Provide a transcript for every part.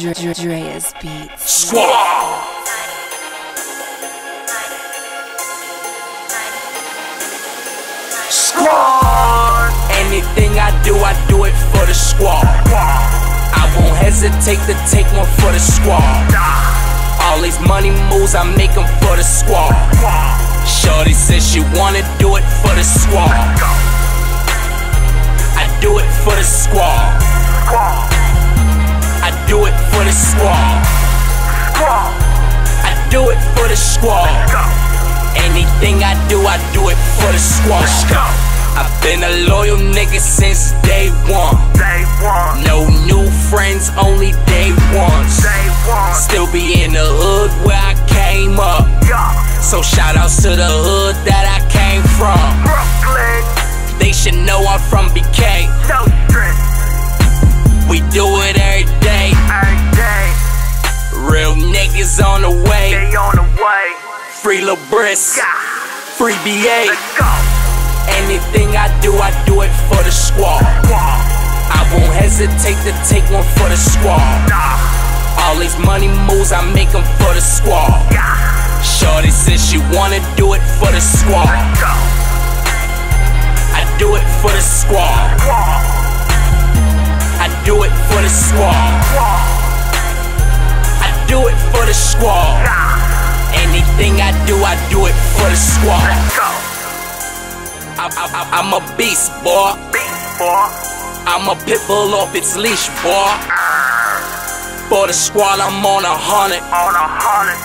Dre, Dre, Dreas Beats. Squad. Squad. Anything I do, I do it for the squad. I won't hesitate to take one for the squad. All these money moves, I make them for the squad. Shorty says she wanna do it for the squad. I do it for the squad. I do it for the squad. I do it for the squad. Anything I do, I do it for the squad. I've been a loyal nigga since day one. Day one, No new friends, only day ones. day one, Still be in the hood where I came up. yeah, So shout outs to the hood that I came from. Brooklyn, They should know I'm from BK. no stress, We do it every day. every day, Real niggas on the way. they on the way, Free Lil yeah, free BA. let's go, Anything I do, I do it for the squad. squad, I won't hesitate to take one for the squad. nah, All these money moves, I make them for the squad. yeah, Shorty says she wanna do it for the squad. I do it for the squad. Anything I do, I do it for the squad. let's go, I, I, I'm a beast, boy. beast boy, I'm a pit bull off its leash, boy. Uh. For the squad, I'm on a hundred. on a hundred,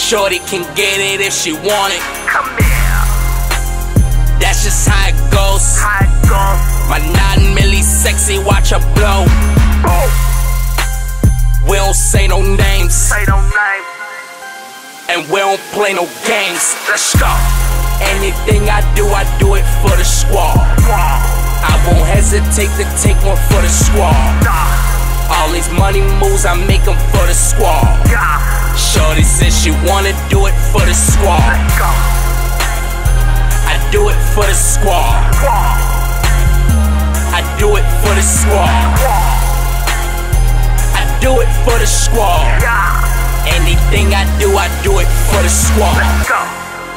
Shorty can get it if she want it. come here, That's just how it goes. high gun, My nine milli sexy, watch her blow. boom, We don't say no names, say no name, and we don't play no games. let's go, Anything I do, I do it for the squad. I won't hesitate to take one for the squad. All these money moves, I make them for the squad. Shorty says she wanna do it for the squad. I do it for the squad. I do it for the squad, I do it for the squad. Anything I do, I do it for the squad.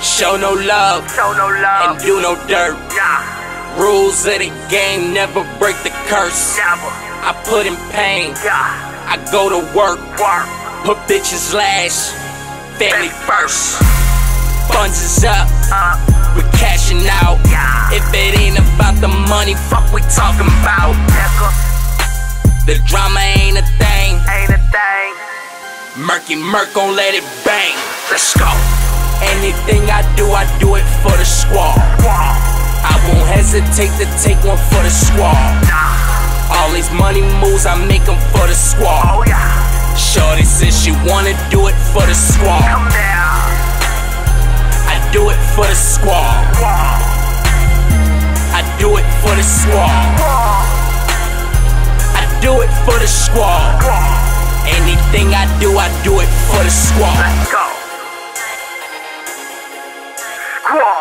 Show no love show no love. and do no dirt. yeah, Rules of the game never break the curse. never, I put in pain, I go to work, work, put bitches last, family first. Funds is up, up, we cashing out. yeah, If it ain't about the money, fuck we talking about. Murky Murk gon' let it bang. Let's go. Anything I do, I do it for the squad. I won't hesitate to take one for the squad. All these money moves, I make them for the squad. oh Shorty says she wanna do it for the squad. I do it for the squad. I do it for the squad, I do it for the squad. Anything I do, I do it for the squad. Let's go. Squad.